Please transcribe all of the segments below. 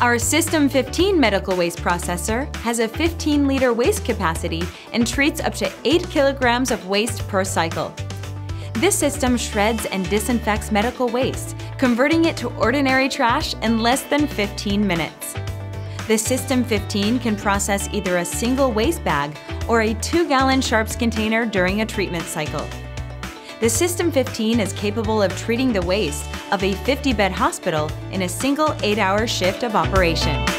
Our System 15 medical waste processor has a 15 liter waste capacity and treats up to 8 kilograms of waste per cycle. This system shreds and disinfects medical waste, converting it to ordinary trash in less than 15 minutes. The System 15 can process either a single waste bag or a 2-gallon Sharps container during a treatment cycle. The System 15 is capable of treating the waste of a 50-bed hospital in a single 8-hour shift of operation.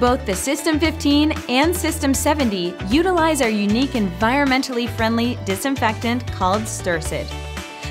Both the System 15 and System 70 utilize our unique environmentally friendly disinfectant called Ster-Cid.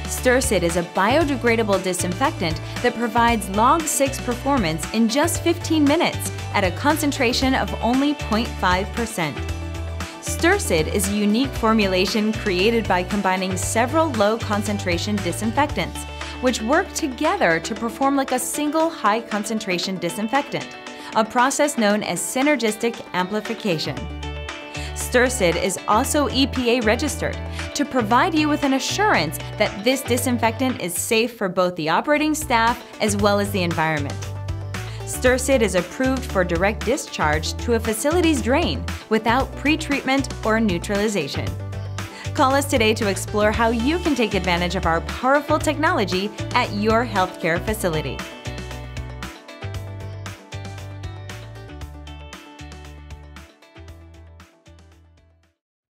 Ster-Cid is a biodegradable disinfectant that provides log 6 performance in just 15 minutes at a concentration of only 0.5%. Ster-Cid is a unique formulation created by combining several low concentration disinfectants, which work together to perform like a single high concentration disinfectant a process known as synergistic amplification. Ster-Cid is also EPA registered to provide you with an assurance that this disinfectant is safe for both the operating staff as well as the environment. Ster-Cid is approved for direct discharge to a facility's drain without pretreatment or neutralization. Call us today to explore how you can take advantage of our powerful technology at your healthcare facility.